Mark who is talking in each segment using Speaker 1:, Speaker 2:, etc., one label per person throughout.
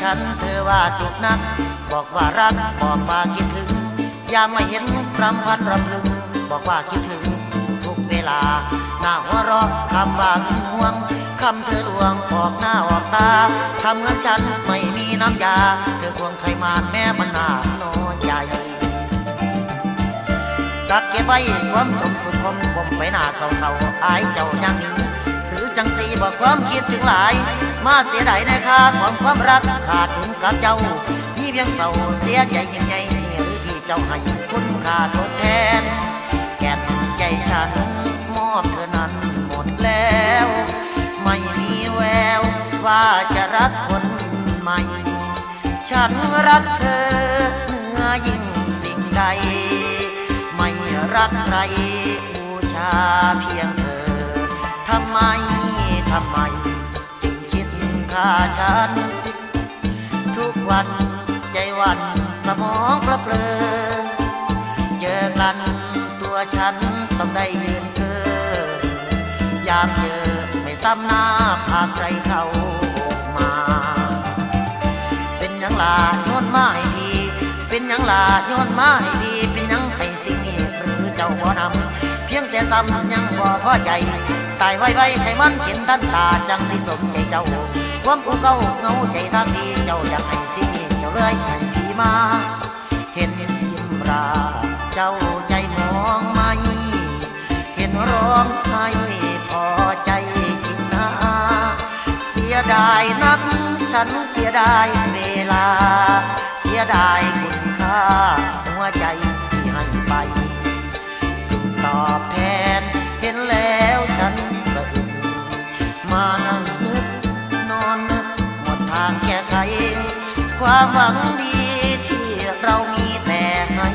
Speaker 1: ฉันเธอว่าสุขนัก บอกว่ารักบอกว่าคิดถึง ยามไม่เห็นรำพันรำพึง บอกว่าคิดถึงทุกเวลา หน้าหัวเราะคำว่าหึงห่วงคำเธอลวงออกหน้าออกตาทำเหมือนฉันไม่มีน้ำยา เธอควงใครมาแม่มันนาน้อยใหญ่กักเก็บไว้ความจมสุดคมกลมไปหน้าเศร้าๆอายเจ้ายังนี้ จังสีบอกความคิดถึงหลาย มาเสียดายในค่าของความรักขาดถึงกับเจ้ามีเพียงเศร้าเสียใจยิ่งใหญ่หรือที่เจ้าให้คุณค่าทดแทน แก่นใจฉันมอบเธอนั้นหมดแล้ว ไม่มีแววว่าจะรักคนใหม่ ฉันรักเธอเหนือยิ่งสิ่งใด ไม่รักใครบูชาเพียงเธอทำไม ฆ่าฉัน ทุกวันใจวันสมองกระเพลอเจอกันตัวฉันต้องได้ยืนเธอยามเจอไม่ซ้ำหน้าพาใครเข้ามา เป็นยังลาโยนไม้ดีเป็นยังลาโยนไม้ดีเป็นยังให้สิ่งนี้หรือเจ้าบ่นำเพียงแต่ซ้ำยังบ่พอใจตายไว้ไว้ให้มันเห็นทันตาจังสิสมใจเจ้า ความกูเก่าเงาใจทางดีเจ้าอยากให้สิ่งนี้เจ้าเลยให้ดีมา เห็นยิ้มราเจ้าใจมองไหมเห็นร้องไห้พอใจจริงนะเสียดายนักฉันเสียดายเวลา เสียดายคุณค่า ความหวังดีที่เรามีแต่ให้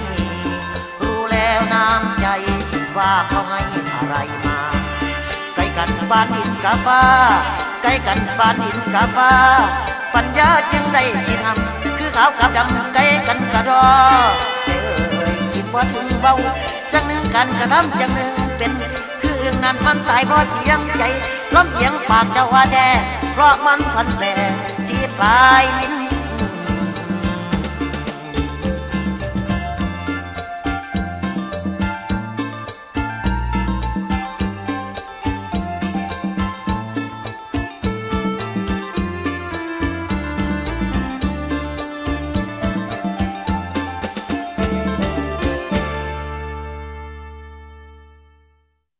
Speaker 1: รู้แล้วน้ำใจว่าเขาให้อะไรมาใกล้กันบ้านอินกาฟ้าใกล้กันบ้านอินกาฟ้า ปัญญาจึงได้คิดทำคือขาวกับดำใกล้กันกระดอเอ้ยคิดว่าถึงเบาจังหนึ่งกันกระทำจังหนึ่งเป็นคืออึ่งนั้นมันตายเพราะเสียงใจล้มเอียงปากเจ้าว่าแดเพราะมันพันแปรที่ปลายลิ้น